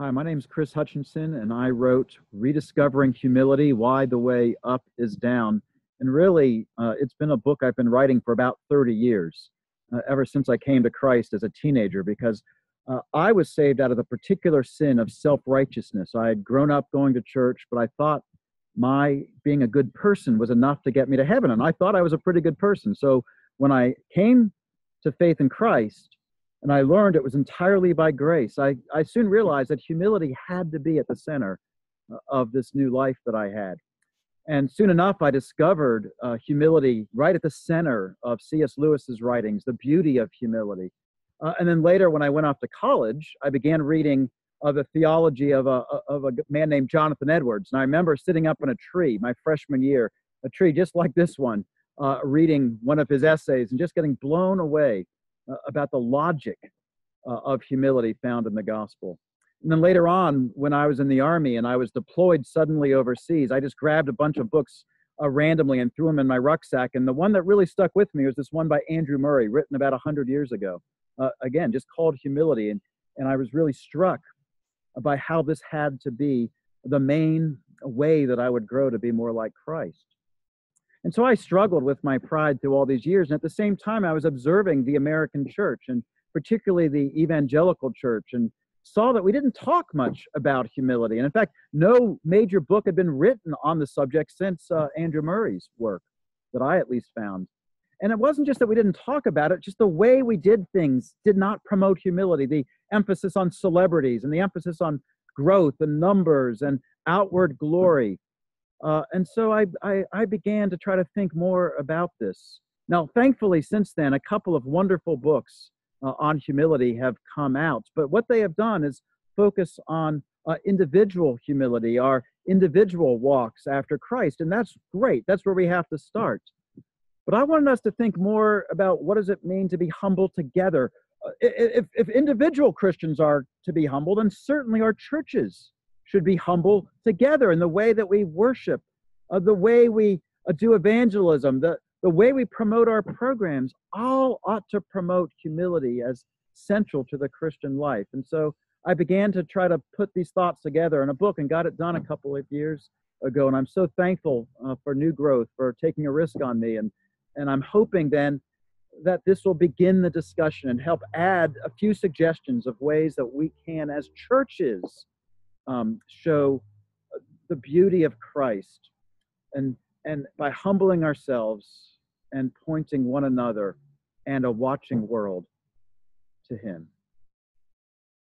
Hi, my name is Chris Hutchinson, and I wrote Rediscovering Humility Why the Way Up is Down. And really, uh, it's been a book I've been writing for about 30 years, uh, ever since I came to Christ as a teenager, because uh, I was saved out of the particular sin of self righteousness. I had grown up going to church, but I thought my being a good person was enough to get me to heaven. And I thought I was a pretty good person. So when I came to faith in Christ, and I learned it was entirely by grace. I, I soon realized that humility had to be at the center uh, of this new life that I had. And soon enough, I discovered uh, humility right at the center of C.S. Lewis's writings, the beauty of humility. Uh, and then later, when I went off to college, I began reading uh, the theology of a, of a man named Jonathan Edwards. And I remember sitting up in a tree my freshman year, a tree just like this one, uh, reading one of his essays and just getting blown away uh, about the logic uh, of humility found in the gospel. And then later on, when I was in the army and I was deployed suddenly overseas, I just grabbed a bunch of books uh, randomly and threw them in my rucksack. And the one that really stuck with me was this one by Andrew Murray, written about 100 years ago. Uh, again, just called Humility. And, and I was really struck by how this had to be the main way that I would grow to be more like Christ. And so I struggled with my pride through all these years. And at the same time, I was observing the American church and particularly the evangelical church and saw that we didn't talk much about humility. And in fact, no major book had been written on the subject since uh, Andrew Murray's work that I at least found. And it wasn't just that we didn't talk about it, just the way we did things did not promote humility. The emphasis on celebrities and the emphasis on growth and numbers and outward glory uh, and so I, I, I began to try to think more about this. Now, thankfully, since then, a couple of wonderful books uh, on humility have come out. But what they have done is focus on uh, individual humility, our individual walks after Christ. And that's great. That's where we have to start. But I wanted us to think more about what does it mean to be humble together. Uh, if, if individual Christians are to be humble, then certainly our churches should be humble together in the way that we worship, uh, the way we uh, do evangelism, the, the way we promote our programs, all ought to promote humility as central to the Christian life. And so I began to try to put these thoughts together in a book and got it done a couple of years ago. And I'm so thankful uh, for New Growth for taking a risk on me. And, and I'm hoping then that this will begin the discussion and help add a few suggestions of ways that we can, as churches, um, show the beauty of Christ and and by humbling ourselves and pointing one another and a watching world to him.